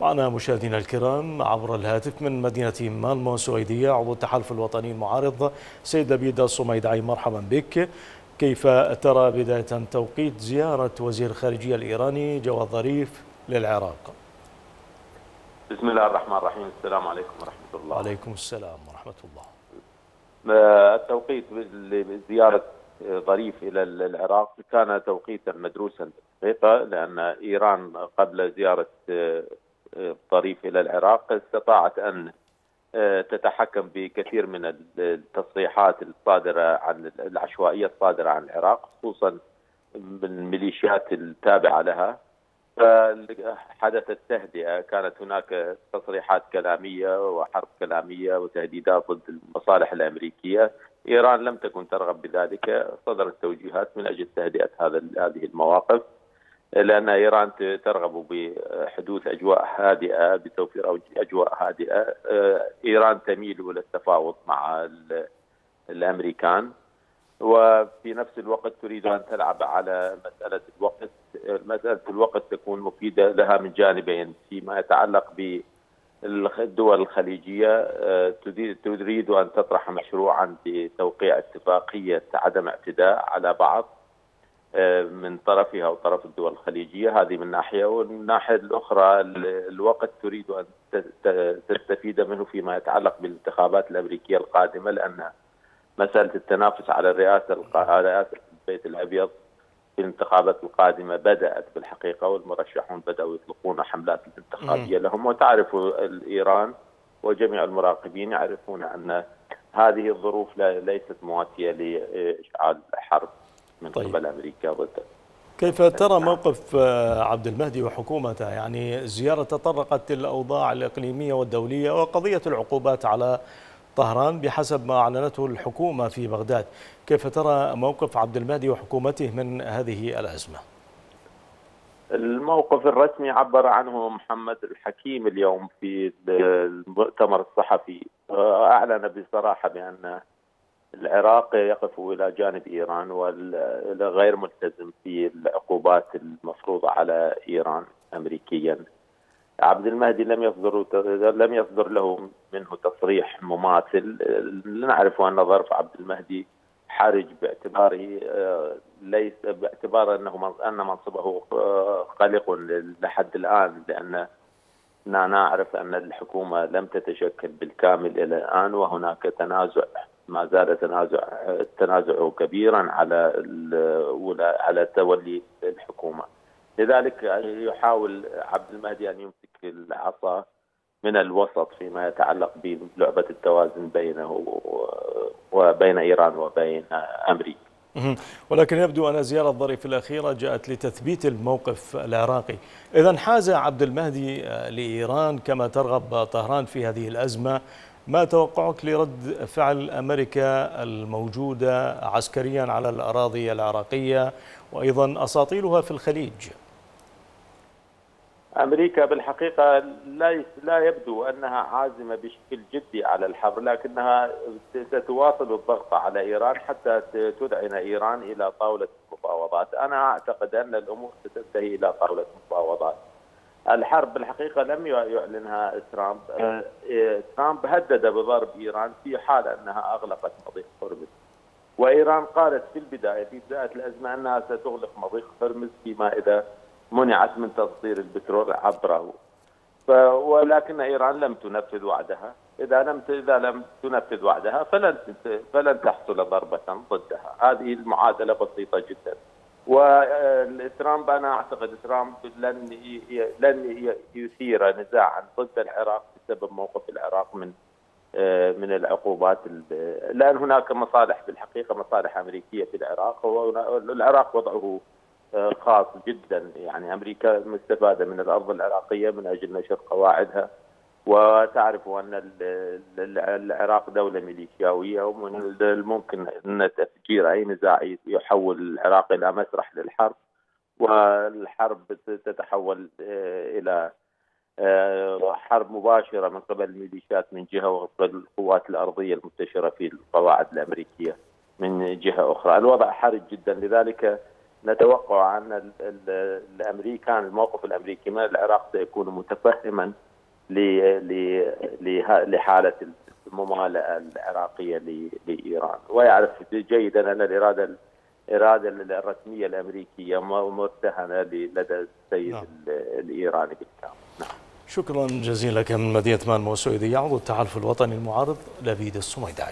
معنا مشاهدينا الكرام عبر الهاتف من مدينة مالمو السويدية عضو التحالف الوطني المعارض. سيد لبيد الصميدعي مرحبا بك. كيف ترى بداية توقيت زيارة وزير الخارجية الإيراني جواد ظريف للعراق؟ بسم الله الرحمن الرحيم. السلام عليكم ورحمة الله. وعليكم السلام ورحمة الله. التوقيت لزيارة ظريف إلى العراق كان توقيتا مدروسا لأن إيران قبل زيارة ظريف إلى العراق استطاعت أن تتحكم بكثير من التصريحات الصادرة عن العشوائية الصادرة عن العراق خصوصا من الميليشيات التابعة لها. فحدثت تهدئة كانت هناك تصريحات كلامية وحرب كلامية وتهديدات ضد المصالح الأمريكية. إيران لم تكن ترغب بذلك صدرت توجيهات من أجل تهدئة هذا هذه المواقف. لأن إيران ترغب بحدوث أجواء هادئة بتوفير أجواء هادئة. إيران تميل إلى التفاوض مع الأمريكان. وفي نفس الوقت تريد أن تلعب على مسألة الوقت. مسألة الوقت تكون مفيدة لها من جانبين فيما يتعلق بالدول الخليجية. تريد أن تطرح مشروعا بتوقيع اتفاقية عدم اعتداء على بعض. من طرفها وطرف الدول الخليجية. هذه من ناحية. ومن الناحية الأخرى الوقت تريد أن تستفيد منه فيما يتعلق بالانتخابات الأمريكية القادمة لأن مسألة التنافس على الرئاسة على رئاسة البيت الأبيض في الانتخابات القادمة بدأت بالحقيقة والمرشحون بدأوا يطلقون حملات الانتخابية لهم. وتعرف إيران وجميع المراقبين يعرفون أن هذه الظروف ليست مواتية لإشعال حرب من طيب. قبل أمريكا ضده. كيف ترى موقف عبد المهدي وحكومته؟ يعني الزياره تطرقت الاوضاع الإقليمية والدولية وقضية العقوبات على طهران بحسب ما أعلنته الحكومة في بغداد، كيف ترى موقف عبد المهدي وحكومته من هذه الأزمة؟ الموقف الرسمي عبر عنه محمد الحكيم اليوم في المؤتمر الصحفي أعلن بصراحة بأن العراق يقف إلى جانب إيران وغير ملتزم في العقوبات المفروضة على إيران امريكيا. عبد المهدي لم يصدر لم يصدر له منه تصريح مماثل نعرف أن ظرف عبد المهدي حرج باعتباره ليس باعتبار أنه أن منصبه قلق لحد الآن لأن نعرف أن الحكومة لم تتشكل بالكامل إلى الآن وهناك تنازع ما زال تنازع تنازعه كبيرا على على تولي الحكومة. لذلك يحاول عبد المهدي أن يمسك العصا من الوسط فيما يتعلق بلعبة التوازن بينه وبين إيران وبين أمريكا. ولكن يبدو أن زيارة ظريف الأخيرة جاءت لتثبيت الموقف العراقي. إذا حاز عبد المهدي لإيران كما ترغب طهران في هذه الأزمة. ما توقعك لرد فعل أمريكا الموجودة عسكريا على الأراضي العراقية وأيضا أساطيلها في الخليج؟ أمريكا بالحقيقة لا لا يبدو أنها عازمة بشكل جدي على الحرب لكنها ستواصل الضغط على إيران حتى تدعن إيران إلى طاولة المفاوضات أنا أعتقد أن الأمور ستنتهي إلى طاولة مفاوضات. الحرب بالحقيقة لم يعلنها ترامب. ترامب هدد بضرب إيران في حال أنها أغلقت مضيق هرمز. وإيران قالت في البداية في بداية الأزمة أنها ستغلق مضيق هرمز فيما إذا منعت من تصدير البترول عبره. ولكن إيران لم تنفذ وعدها. إذا لم إذا لم تنفذ وعدها فلن فلن تحصل ضربة ضدها. هذه المعادلة بسيطة جدا. وترامب أنا أعتقد ترامب لن لن يثير نزاعا ضد العراق بسبب موقف العراق من من العقوبات لأن هناك مصالح بالحقيقة مصالح أمريكية في العراق والعراق وضعه خاص جدا. يعني أمريكا مستفادة من الأرض العراقية من أجل نشر قواعدها. وتعرف أن العراق دولة ميليشياوية ومن الممكن أن تفجير اي نزاع يحول العراق إلى مسرح للحرب والحرب تتحول إلى حرب مباشرة من قبل الميليشيات من جهة وقبل القوات الأرضية المنتشرة في القواعد الأمريكية من جهة أخرى، الوضع حرج جدا لذلك نتوقع أن الأمريكان الموقف الأمريكي من العراق سيكون متفهما لحالة الممالئه العراقية لإيران ويعرف جيدا أن الإرادة الإرادة الرسمية الأمريكية مرتهنة لدى السيد نعم. الإيراني بالكامل نعم. شكرا جزيلا لك من مدينة مان موسويدي يعود التحالف الوطني المعارض لبيد الصميدعي